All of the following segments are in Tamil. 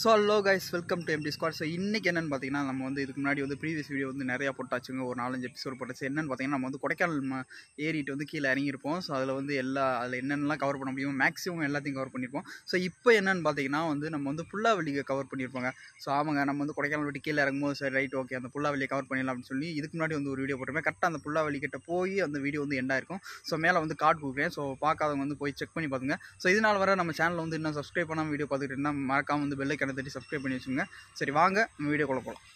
So hello guys welcome to MT squad so இன்றைக்கி என்னென்னு பார்த்தீங்கன்னா நம்ம வந்து இதுக்கு முன்னாடி வந்து ப்ரீவியஸ் வீடியோ வந்து நிறையா போட்டாச்சுங்க. ஒரு நாலஞ்சு எபிசோட் போட்டாச்சு. என்னென்னு பார்த்தீங்கன்னா நம்ம வந்து கொடைக்கானல் ஏறிட்டு வந்து கீழே இறங்கியிருப்போம். ஸோ அதில் வந்து எல்லா அதில் என்னென்னலாம் கவர் பண்ண முடியும் மேக்ஸிமம் எல்லாத்தையும் கவர் பண்ணியிருப்போம். ஸோ இப்போ என்னென்னு பார்த்தீங்கன்னா வந்து நம்ம வந்து புல்லாவெளியை கவர் பண்ணியிருப்போங்க. ஸோ ஆமாங்க நம்ம வந்து கொடைக்கானல் விட்டு கீழே இறங்கும்போது சரி ரைட் ஓகே அந்த புல்லாவெளியை கவர் பண்ணிடலாம் அப்படின்னு சொல்லி இதுக்கு முன்னாடி வந்து ஒரு வீடியோ போட்டிருப்பேன். கரெக்டாக அந்த புல்லாவெளி கிட்ட போய் அந்த வீடியோ வந்து எண்டாக இருக்கும் ஸோ மேலே வந்து கார்டு கொடுக்குறேன். ஸோ பார்க்காதவங்க வந்து போய் செக் பண்ணி பார்த்துங்க. ஸோ இதனால் வர நம்ம சேனலில் வந்து இன்னும் சப்ஸ்கிரைப் பண்ணாமல் வீடியோ பார்த்துக்கிட்டு இருந்தால் மறக்காம வந்து பெல்லை கணக்கு தட்டி சப்ஸ்கிரைப் பண்ணி வச்சுங்க சரி வாங்க வீடியோக்குள்ளே போகலாம்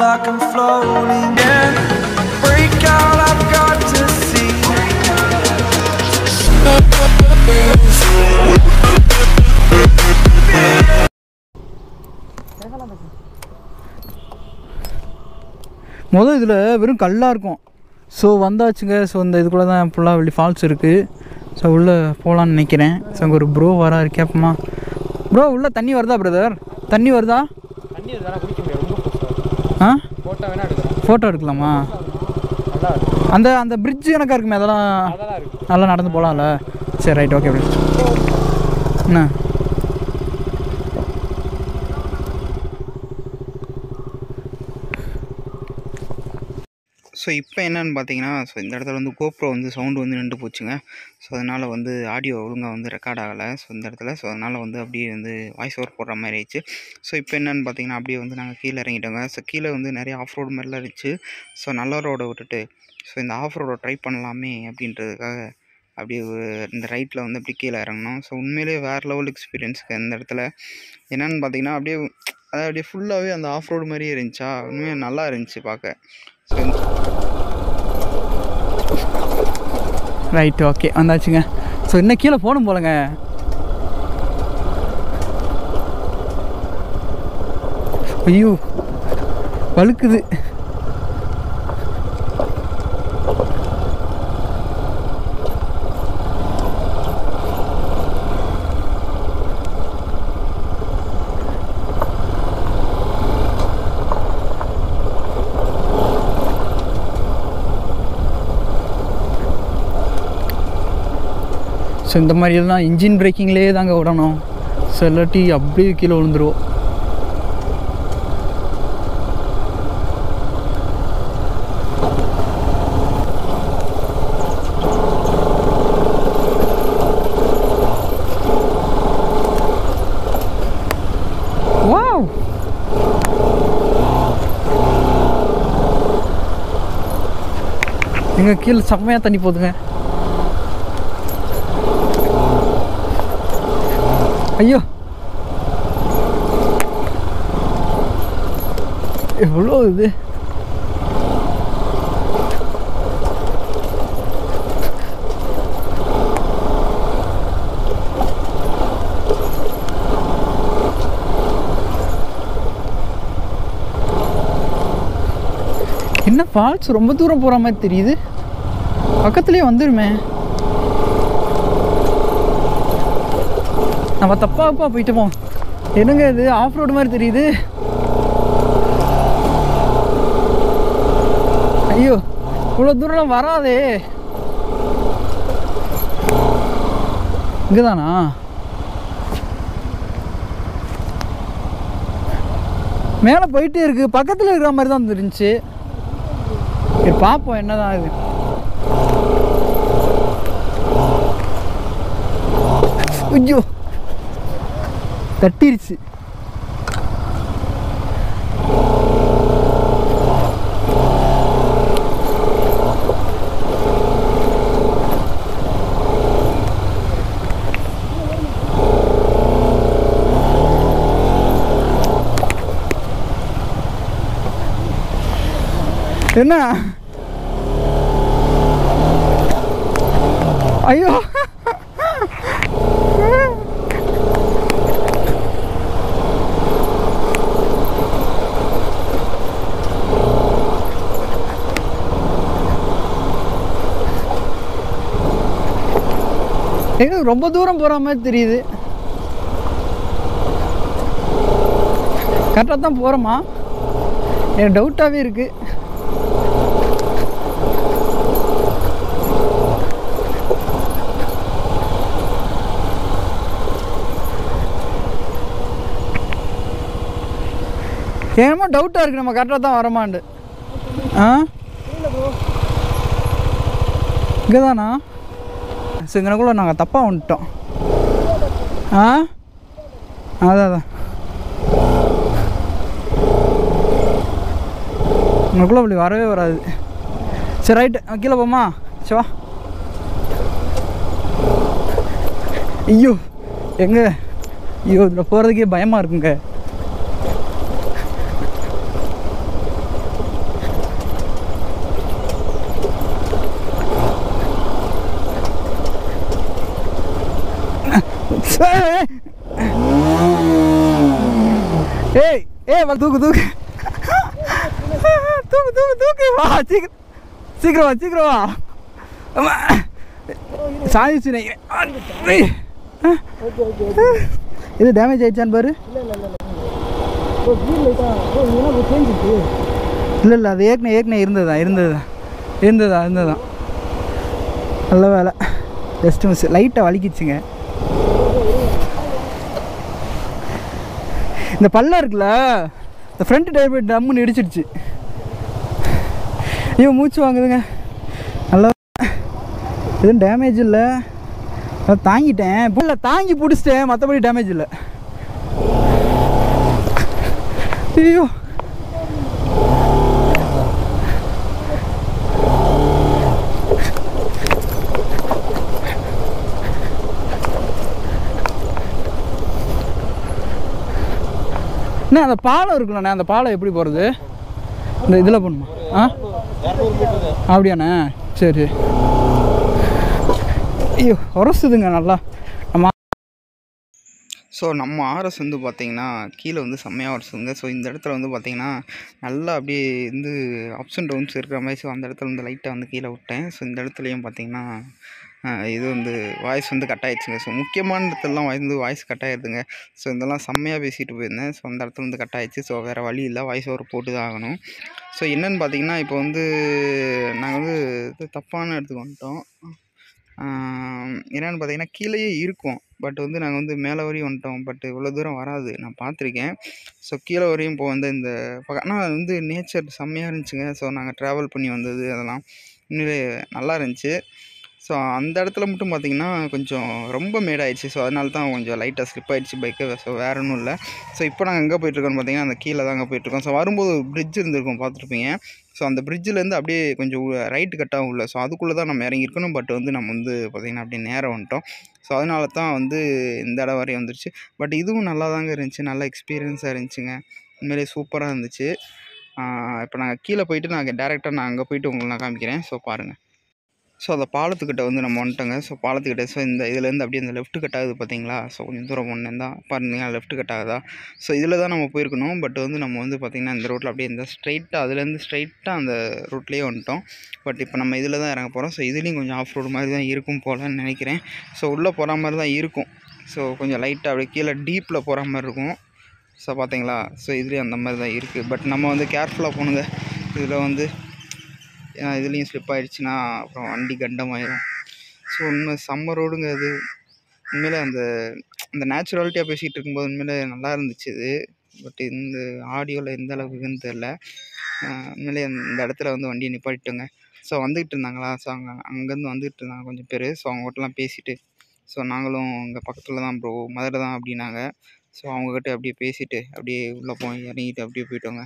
like I'm floating in. Break out, I've got to see. முதல் இதில் வெறும் கல்லாக இருக்கும். ஸோ வந்தாச்சுங்க. ஸோ இந்த இதுக்குள்ளே தான் புல்லாவெளி ஃபால்ஸ் இருக்குது ஸோ உள்ளே போகலான்னு நினைக்கிறேன். ஸோ அங்கே ஒரு ப்ரோ வராரு கேட்போமா ப்ரோ உள்ளே தண்ணி வருதா பிரதர் தண்ணி வருதா? ஆ ஃபோட்டோ வேணா எடுக்கலாம். அந்த அந்த பிரிட்ஜ் கணக்காக இருக்குமே அதெல்லாம் நல்லா நடந்து போகலாம்ல சரி ரைட் ஓகே என்ன? ஸோ இப்போ என்னன்னு பார்த்தீங்கன்னா ஸோ இந்த இடத்துல வந்து கோப்ரோ வந்து சவுண்டு வந்து நின்று போச்சுங்க. ஸோ அதனால் வந்து ஆடியோ ஒழுங்காக வந்து ரெக்கார்ட் ஆகலை. ஸோ இந்த இடத்துல ஸோ அதனால் வந்து அப்படியே வந்து வாய்ஸ் ஓவர் போடுற மாதிரி ஆயிடுச்சு. ஸோ இப்போ என்னன்னு பார்த்தீங்கன்னா அப்படியே வந்து நாங்கள் கீழே இறங்கிட்டோங்க. ஸோ கீழே வந்து நிறைய ஆஃப் ரோடு மாதிரிலாம் இருந்துச்சு. ஸோ நல்ல ரோடை விட்டுட்டு ஸோ இந்த ஆஃப் ரோடை ட்ரை பண்ணலாமே அப்படின்றதுக்காக அப்படியே இந்த ரைட்டில் வந்து அப்படி கீழே இறங்கணும் ஸோ உண்மையிலேயே வேறு லெவல் எக்ஸ்பீரியன்ஸுக்கு இந்த இடத்துல. என்னென்னு பார்த்தீங்கன்னா அப்படியே அது அப்படியே ஃபுல்லாகவே அந்த ஆஃப் ரோடு மாதிரியே இருந்துச்சா? உண்மையாக நல்லா இருந்துச்சு பார்க்க ரைட் ஓகே வந்தாச்சுங்க. ஸோ இன்னும் கீழே போகணும் போலங்க. ஐயோ வழுக்குது. ஸோ இந்த மாதிரி எல்லாம் இன்ஜின் பிரேக்கிங்லேயே தாங்க விடணும். ஸோ இல்லாட்டி அப்படியே கீழே விழுந்துருவோம். வாவ் கீழே செம்மையாக தண்ணி போகுதுங்க. ஐயோ. எவ்வளோ இது? என்ன ஃபால்ஸ் ரொம்ப தூரம் போகிற மாதிரி தெரியுது. பக்கத்துலேயே வந்துருமே. நம்ம தப்பாப்பா போயிட்டோமோ. என்னங்க இது? ஆஃப் ரோடு மாதிரி தெரியுது. ஐயோ இவ்வளோ தூரம் வராதே. இங்கதானா? மேலே போயிட்டே இருக்கு. பக்கத்தில் இருக்கிற மாதிரி தான் தெரிஞ்சு பார்ப்போம் என்னதான் இது. ஐயோ! தட்டிருச்சு. என்ன? ஐயோ! ரொம்ப தூரம் போகிற மாதிரி தெரியுது. கரெக்டாக தான் போகிறோமா எனக்கு டவுட்டாகவே இருக்குது ஏமா டவுட்டாக இருக்குது நம்ம கரெக்டாக தான் வரமாண்டு ஆ? இங்கே தானா சரி நாங்கள் தப்பாக வந்துட்டோம். ஆ? அதான் அதான். உங்களுக்குள்ளே அப்படி வரவே வராது. சரி ரைட்டு கீழே போமா சிவா ஐயோ எங்க? ஐயோ இதில் போகிறதுக்கே பயமாக இருக்குங்க. ஏய் ஏய் வா தூக்கு தூக்கு. தூக்கு தூக்கு தூக்கு. வா சீக்கிரம் சீக்கிரம் வா சீக்கிரம் வா. சாதிச்சு நினைக்கிறேன் இது டேமேஜ் ஆயிடுச்சான்னு பாரு. இல்லை இல்லை அது ஏற்கனவே ஏற்கனவே இருந்ததா இருந்ததா இருந்ததா இருந்ததா நல்ல வேலை. ஜஸ்ட் மிஸ் லைட்டாக வலிக்கிச்சுங்க. இந்த பள்ளம் இருக்குல்ல இந்த ஃப்ரண்ட் டைப் டம்முன்னு இடிச்சிடுச்சு. ஐயோ மூச்சு வாங்குதுங்க. நல்லா எதுவும் டேமேஜ் இல்லை. நான் தாங்கிட்டேன். இப்போ இல்லை தாங்கி பிடிச்சிட்டேன். மற்றபடி டேமேஜ் இல்லை. ஐயோ. அண்ணா அந்த பாலம் இருக்குல்லண்ணே அந்த பாலம் எப்படி போகிறது இந்த இதில் போகணுமா? ஆ? அப்படியாண்ணே. சரி ஐயோ உரசுதுங்க நல்லா. நம்ம ஸோ நம்ம ஆர்எஸ் வந்து பார்த்திங்கன்னா கீழே வந்து செம்மையாக உரசுங்க ஸோ இந்த இடத்துல வந்து பார்த்திங்கன்னா நல்லா அப்படியே வந்து அப்ஸ் அண்ட் டவுன்ஸ் இருக்கிற மாதிரி. ஸோ அந்த இடத்துல வந்து லைட்டாக வந்து கீழே விட்டேன். ஸோ இந்த இடத்துலையும் பார்த்திங்கன்னா இது வந்து வாய்ஸ் வந்து கட் ஆகிடுச்சுங்க ஸோ முக்கியமான இடத்துலலாம் வந்து வாய்ஸ் கட் ஆகிடுதுங்க ஸோ இதெல்லாம் செம்மையாக பேசிட்டு போயிருந்தேன். ஸோ அந்த இடத்துல வந்து கட் ஆகிடுச்சு ஸோ வேறு வழி இல்லை. வாய்ஸ் ஓவர் போட்டு தான் ஆகணும். ஸோ என்னென்னு பார்த்தீங்கன்னா இப்போ வந்து நாங்கள் வந்து இது தப்பான இடத்துக்கு வந்துட்டோம். என்னென்னு பார்த்தீங்கன்னா கீழேயே இருக்கும். பட் வந்து நாங்கள் வந்து மேலே வரையும் வந்துட்டோம். பட் இவ்வளோ தூரம் வராது. நான் பார்த்துருக்கேன் ஸோ கீழே வரையும் இப்போ வந்து இந்த ஆனால் வந்து நேச்சர் செம்மையாக இருந்துச்சுங்க. ஸோ நாங்கள் ட்ராவல் பண்ணி வந்தது அதெல்லாம். உண்மையிலே நல்லா இருந்துச்சு. ஸோ அந்த இடத்துல மட்டும் பார்த்தீங்கன்னா கொஞ்சம் ரொம்ப மேடாயிடுச்சு. ஸோ அதனால தான் கொஞ்சம் லைட்டாக ஸ்லிப் ஆகிடுச்சு பைக்கு ஸோ வேறு ஒன்றும் இல்லை. ஸோ இப்போ நாங்கள் எங்கே போயிட்டுருக்கோம்னு பார்த்தீங்கன்னா அந்த கீழே தாங்க போயிட்டுருக்கோம். ஸோ வரும்போது பிரிட்ஜ் இருந்திருக்கும் பார்த்துருப்பீங்க ஸோ அந்த பிரிட்ஜிலேருந்து அப்படியே கொஞ்சம் ரைட்டு கட்டாகவும் உள்ள ஸோ அதுக்குள்ளே தான் நம்ம இறங்கியிருக்கணும். பட் வந்து நம்ம வந்து பார்த்திங்கன்னா அப்படியே நேரம் வந்துட்டோம். ஸோ அதனால தான் வந்து இந்த இடம் வரையும் வந்துருச்சு. பட் இதுவும் நல்லா தாங்க இருந்துச்சு. நல்ல எக்ஸ்பீரியன்ஸாக இருந்துச்சுங்க. இதுமாரி சூப்பராக இருந்துச்சு. இப்போ நாங்கள் கீழே போயிட்டு நாங்கள் டேரெக்டாக நான் அங்கே போயிட்டு உங்களுக்கு நான் காமிக்கிறேன். ஸோ பாருங்கள் ஸோ அந்த பாலத்துக்கிட்ட வந்து நம்ம வந்துட்டோங்க. ஸோ பாலத்துக்கிட்ட ஸோ இந்த இதுலேருந்து அப்படியே அந்த லெஃப்ட் கட் ஆகுது பார்த்தீங்களா? ஸோ கொஞ்சம் தூரம் ஒன்று தான். பாருங்க லெஃப்ட் கட் ஆகுதா? ஸோ இதில் தான் நம்ம போயிருக்கணும். பட் வந்து நம்ம வந்து பார்த்திங்கன்னா இந்த ரோட்டில் அப்படியே இந்த ஸ்ட்ரைட்டாக அதுலேருந்து ஸ்ட்ரைட்டாக அந்த ரூட்லேயே வந்துட்டோம். பட் இப்போ நம்ம இதில் தான் இறங்க போகிறோம் ஸோ இதுலேயும் கொஞ்சம் ஆஃப் ரோடு மாதிரி தான் இருக்கும் போலன்னு நினைக்கிறேன். ஸோ உள்ளே போகிற மாதிரி தான் இருக்கும். ஸோ கொஞ்சம் லைட்டாக அப்படியே கீழே டீப்பில் போகிற மாதிரி இருக்கும். ஸோ பார்த்தீங்களா? ஸோ இதுலேயும் அந்த மாதிரி தான் இருக்குது பட் நம்ம வந்து கேர்ஃபுல்லாக போகணுங்க இதில் வந்து இதுலேயும் ஸ்லிப் ஆயிடுச்சுன்னா அப்புறம் வண்டி கண்டமாயிடும் ஸோ உண்மை செம்ம ரோடுங்கிறது அது அந்த அந்த நேச்சுராலிட்டியாக பேசிகிட்டு இருக்கும்போது உண்மையில் நல்லா இருந்துச்சு இது. பட் இந்த ஆடியோவில் எந்த அளவுக்குன்னு தெரில உண்மையிலே இந்த இடத்துல வந்து வண்டியை நிப்பாட்டிட்டோங்க. ஸோ வந்துக்கிட்டு இருந்தாங்களா? ஸோ அங்கே அங்கேருந்து வந்துக்கிட்டு இருந்தாங்க கொஞ்சம் பேர். ஸோ அவங்ககிட்டலாம் பேசிட்டு ஸோ நாங்களும் இங்கே பக்கத்தில் தான் ப்ரோ மதுரை தான் அப்படின்னாங்க. ஸோ அவங்கக்கிட்ட அப்படியே பேசிவிட்டு அப்படியே உள்ளே போய் இறங்கிட்டு அப்படியே போயிட்டோங்க.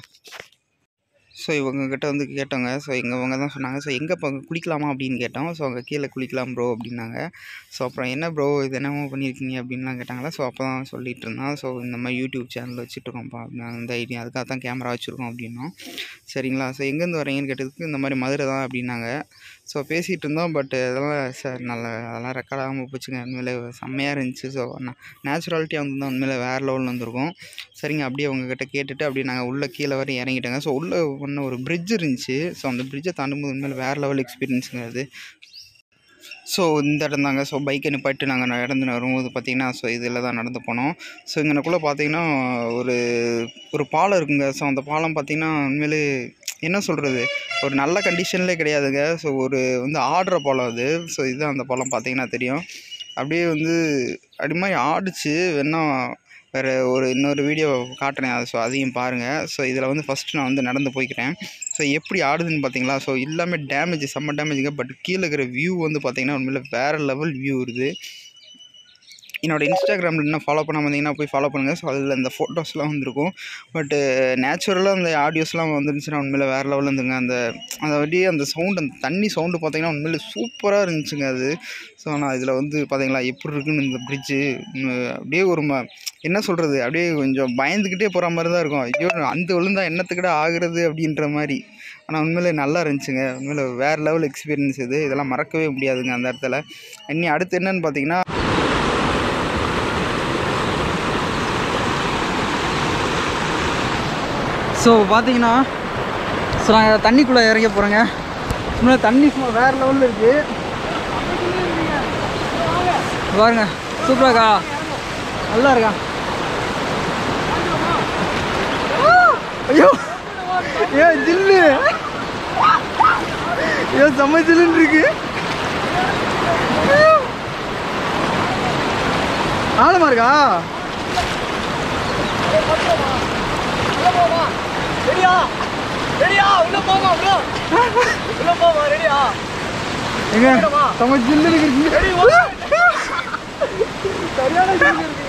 ஸோ இவங்கக்கிட்ட வந்து கேட்டோங்க. ஸோ எங்கள் இவங்க தான் சொன்னாங்க. ஸோ எங்கே இப்போ குளிக்கலாமா அப்படின்னு கேட்டோம். ஸோ அங்கே கீழே குளிக்கலாம் ப்ரோ அப்படின்னாங்க. ஸோ அப்புறம் என்ன ப்ரோ இது என்னமோ பண்ணியிருக்கீங்க? அப்படின்லாம் கேட்டாங்களா? ஸோ அப்போ தான் சொல்லிட்டு இருந்தான். ஸோ இந்த மாதிரி யூடியூப் சேனல் வச்சுட்ருக்கோம்ப்பா அப்படின்னா அந்த ஐடியா அதுக்காக தான் கேமரா வச்சுருக்கோம் அப்படின்னோம். சரிங்களா? ஸோ எங்கேருந்து வரீங்கன்னு கேட்டதுக்கு இந்த மாதிரி மதுரை தான் அப்படின்னாங்க. ஸோ பேசிகிட்டு இருந்தோம் பட் அதெல்லாம் சார் நல்ல அதெல்லாம் ரெக்கார்ட் ஆகாமல் போச்சுங்க. உண்மையிலே செம்மையாக இருந்துச்சு ஸோ நேச்சுராலிட்டியாக வந்து தான் உண்மையிலே வேறு லெவலில் வந்திருக்கும். சரிங்க அப்படியே உங்ககிட்ட கேட்டுட்டு அப்படியே நாங்கள் உள்ளே கீழே வரை இறங்கிட்டோங்க. ஸோ உள்ளே ஒன்று ஒரு பிரிட்ஜ் இருந்துச்சு. ஸோ அந்த பிரிட்ஜை தாண்டும்போது உண்மையிலே வேறு லெவல் எக்ஸ்பீரியன்ஸுங்க அது. ஸோ இந்த இடம் தாங்க. ஸோ பைக்கை நிப்பாட்டி நாங்கள் நடந்து வரும்போது பார்த்தீங்கன்னா ஸோ இதில் தான் நடந்து போனோம். ஸோ இங்கனக்குள்ளே பார்த்தீங்கன்னா ஒரு ஒரு பாலம் இருக்குங்க. ஸோ அந்த பாலம் பார்த்திங்கன்னா உண்மையிலே என்ன சொல்கிறது ஒரு நல்ல கண்டிஷன்லேயே கிடையாதுங்க. ஸோ ஒரு வந்து ஆடுற பழம் அது. ஸோ இதுதான் அந்த பழம் பார்த்தீங்கன்னா தெரியும். அப்படியே வந்து அப்படி மாதிரி ஆடிச்சு. வேணா வேறு ஒரு இன்னொரு வீடியோ காட்டுறேன். அது ஸோ அதையும் பாருங்கள் ஸோ இதில் வந்து ஃபஸ்ட்டு நான் வந்து நடந்து போய்க்கிறேன். ஸோ எப்படி ஆடுதுன்னு பார்த்தீங்களா ஸோ எல்லாமே டேமேஜ் செம்ம டேமேஜுங்க பட் கீழே இருக்கிற வியூ வந்து பார்த்திங்கன்னா உண்மையில வேறு லெவல் வியூ இருக்குது என்னோட இன்ஸ்டாகிராமில் இன்னும் ஃபாலோ பண்ண வந்தீங்கன்னா போய் ஃபாலோ பண்ணுங்கள் ஸோ அதில் இந்த ஃபோட்டோஸ்லாம் வந்திருக்கும். பட்டு நேச்சுரலாக அந்த ஆடியோஸ்லாம் வந்துருந்துச்சுன்னா உண்மையில வேறு லெவலில் இருந்துங்க. அந்த அந்த அப்படியே அந்த சவுண்ட் அந்த தண்ணி சவுண்டு பார்த்தீங்கன்னா உண்மையில் சூப்பராக இருந்துச்சுங்க அது. ஸோ நான் இதில் வந்து பார்த்தீங்களா எப்படி இருக்குன்னு இந்த பிரிட்ஜு அப்படியே ஒரு ம என்ன சொல்கிறது அப்படியே கொஞ்சம் பயந்துக்கிட்டே போகிற மாதிரி தான் இருக்கும். ஐயோ அந்த விழுந்தா என்னத்துக்கிட்ட ஆகுறது அப்படின்ற மாதிரி. ஆனால் உண்மையிலே நல்லா இருந்துச்சுங்க. உண்மையில வேறு லெவல் எக்ஸ்பீரியன்ஸ் இது. இதெல்லாம் மறக்கவே முடியாதுங்க அந்த இடத்துல. இனி அடுத்து என்னன்னு பார்த்தீங்கன்னா ஸோ பார்த்தீங்கன்னா ஸோ நாங்கள் தண்ணிக்குள்ளே இறங்க போகிறோங்க சும்மா தண்ணி சும்மா வேறு லெவலில் இருக்குது பாருங்க சூப்பராக இருக்கா? நல்லா இருக்கா? ஐயோ ஏ ஜில்லு. ஏன் செம்ம ஜில்லுன்னு இருக்கு. ஆழமா இருக்கா? எங்க? செம்ம ஜில்லுன்னு இருக்கு சரியான ஜில்லு இருக்கு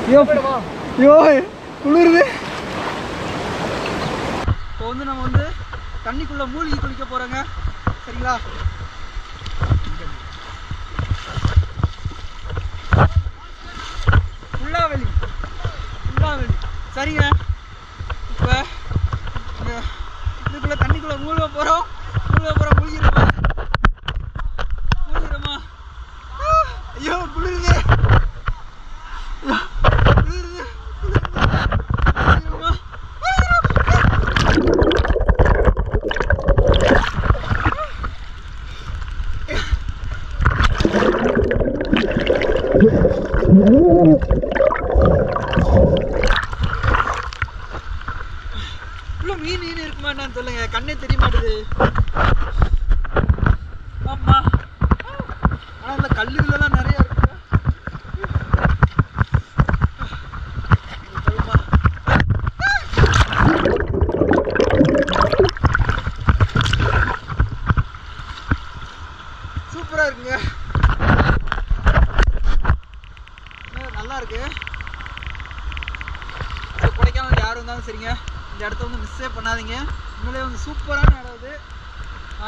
ஐயோ ஐயோ குளிருது. இப்போ வந்து நம்ம வந்து தண்ணிக்குள்ள மூழ்கி குளிக்க போறோங்க. சரிங்களா உள்ளாவெளி உள்ளாவெளி சரிங்க இப்போ இந்த இதுக்குள்ள தண்ணிக்குள்ள மூழ்க போறோம் மூழ்க போறோம் மூழ்கிடுமா மூழ்கிடுமா ஐயோ குளிருது ஐயோ, குளிருது குளிருமா உள்ள மீன் மீன் இருக்குமா என்னன்னு சொல்லுங்க. கண்ணே தெரிய மாட்டேது ஆமா ஆனா இந்த கல்லுகளெல்லாம் நிறைய இருக்கு சொல்லுமா சூப்பரா இருக்குங்க ஆ, நல்லா இருக்கு ஸோ கொடைக்கானல் யார் வந்தாலும் சரிங்க. இந்த இடத்த வந்து மிஸ்ஸே பண்ணாதீங்க. உண்மையிலே வந்து சூப்பரான இடம் இது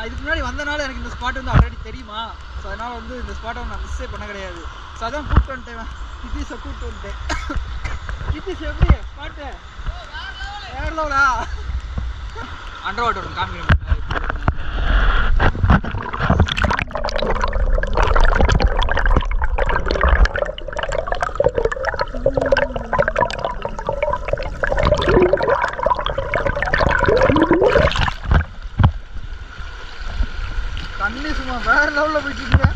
இதுக்கு முன்னாடி வந்தனால எனக்கு இந்த ஸ்பாட் வந்து ஆல்ரெடி தெரியுமா? ஸோ அதனால் வந்து இந்த ஸ்பாட்டை நான் மிஸ்ஸே பண்ண கிடையாது. ஸோ அதான் கூப்பிட்டு வந்துட்டேன் நிதிஷை கூப்பிட்டு வந்துட்டேன். நிதிஷ் எப்படி? ஸ்பாட்டு வேற லெவலா அண்டர் வாட்டர் காமிக்கிறேன் தண்ணி சும்மா வேற லெவலில் போயிட்டு இருக்குங்க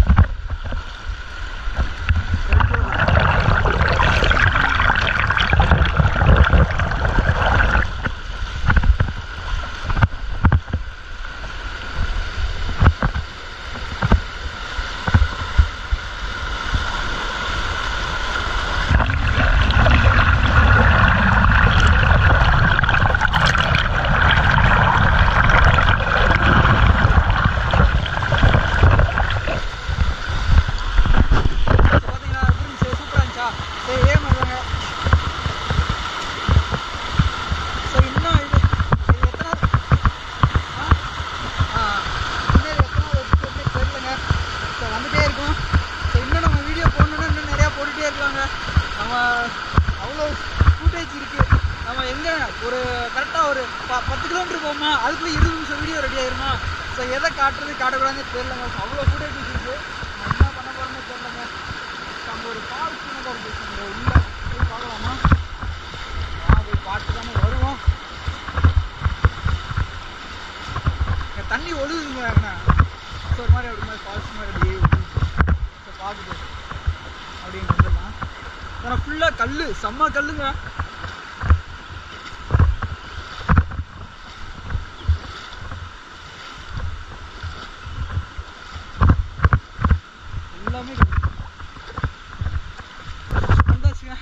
பார்த்தீங்களா எப்படி இருந்துச்சு சூப்பராக இருந்துச்சா சரி ஏன் பண்ணுறாங்க ஸோ இன்னும் இது இது எத்தனை ஆ ஆ இன்னும் இது எத்தனை எபிசோட்னே தெரியலங்க ஸோ வந்துட்டே இருக்கும் ஸோ இன்னும் நம்ம வீடியோ போடணுன்னா இன்னும் நிறையா போட்டுகிட்டே இருக்காங்க நம்ம அவ்வளோ ஃபுட்டேஜ் இருக்குது நம்ம எங்கே ஒரு கரெக்டாக ஒரு ப பத்து கிலோமீட்டர் போகுமா அதுக்குள்ளே இருபது நிமிஷம் வீடியோ ரெடி ஆயிருமா ஸோ எதை காட்டுறது தெரியலங்க. அவ்வளோ ஃபுட்டேஜ் இருக்குது என்ன பண்ண போகிறோம்னு தெரியலங்க. நம்ம ஒரு பால் சின்னதாக இருக்கு உள்ள போய் பார்க்கலாமா? ஆ போய் பார்த்து தானே வருவோம். தண்ணி ஒழுகுதுங்க அண்ணா. ஒரு மாதிரி அப்படி மாதிரி ஃபால்ஸ் மாதிரி அப்படியே ஸோ அப்படின்னு வந்துடலாம். ஆனால் ஃபுல்லாக கல் செம்ம கல்லுங்க. கம்மிடுங்க வந்தாச்சுங்க.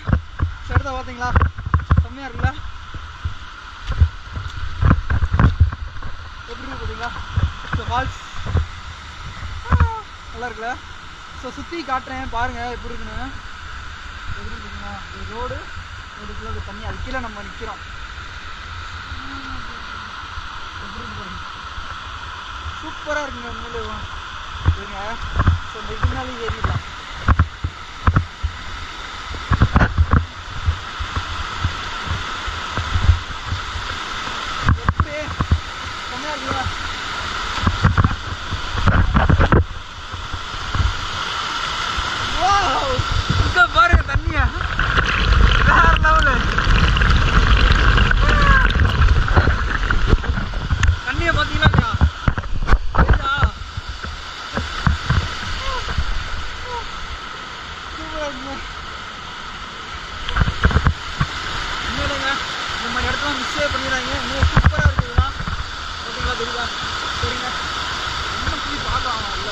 செடுதா பார்த்தீங்களா செம்மையாக இருக்குல்ல? எப்படி பார்த்தீங்களா ஸோ ஃபால்ஸ் நல்லா இருக்குல்ல? ஸோ சுற்றி காட்டுறேன். பாருங்கள் எப்படி இருக்குன்னு. எப்படி இருக்குங்களா இது ரோடு ரோடுக்குள்ளே இது தண்ணி அது கீழே நம்ம நிற்கிறோம் சூப்பராக இருக்குங்க உண்மையிலே ஸோ இந்த இதுனாலே ஏறிடலாம் எப்படி செம்மையா இருக்குல்ல Wow! இங்க பாருங்க தண்ணிய வேற லெவலு தண்ணிய பாத்தீங்களா இல்லையா? தெரியுதா? சூப்பரா இருக்குங்க. உண்மையிலேங்க, இந்த மாதிரி இடத்துல பண்ணிடுறாங்க இன்னும் சூப்பராக இருக்குதுதான் ஓகேங்களா தெரியுதா சரிங்க இன்னும் போய் பார்க்கலாம் உள்ள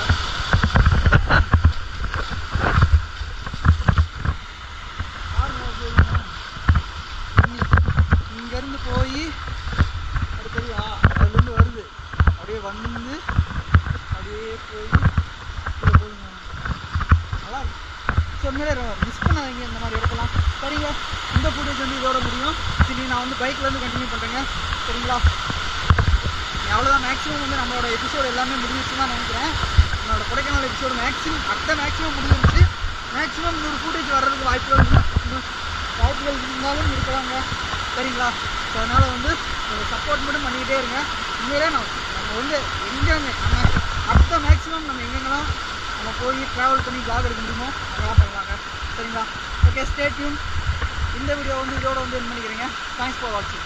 இங்கேருந்து போய் அது தெரியா அதுலேருந்து வருது அப்படியே வந்து அப்படியே போய் இங்கே போகுங்க நல்லா இருக்கு ஸோ உண்மையிலே மிஸ் பண்ணாதீங்க இந்த மாதிரி இடத்தெல்லாம் சரிங்க இந்த ஃபுட்டேஜ் வந்து இதோட முடியும் சரி நான் வந்து பைக்லேருந்து கண்டினியூ பண்ணுறேங்க சரிங்களா? அவ்வளோதான் மேக்ஸிமம் வந்து நம்மளோட எபிசோடு எல்லாமே முடிஞ்சிச்சுன்னு தான் நினைக்கிறேன். என்னோடய கொடைக்கானல் எபிசோடு மேக்ஸிமம் அட்ட மேக்ஸிமம் முடிஞ்சிருச்சு. மேக்ஸிமம் இன்னொரு ஃபுட்டேஜ் வர்றதுக்கு வாய்ப்புகள் வாய்ப்புகள் இருந்தாலும் இருக்கிறாங்க சரிங்களா? ஸோ அதனால் வந்து சப்போர்ட் மட்டும் பண்ணிக்கிட்டே இருங்க. உண்மையிலே நான் நம்ம வந்து எங்கெங்க நம்ம அடுத்த மேக்ஸிமம் நம்ம எங்கெங்கெல்லாம் நம்ம போய் ட்ராவல் பண்ணி ஜாக் எடுக்க முடியுமோ அதெல்லாம் பண்ணலாங்க. சரிங்களா? ஓகே ஸ்டே டியூன் இந்த வீடியோ வந்து இதோட வந்து என்ன பண்ணிக்கிறீங்க. தேங்க்ஸ் ஃபார் வாட்சிங்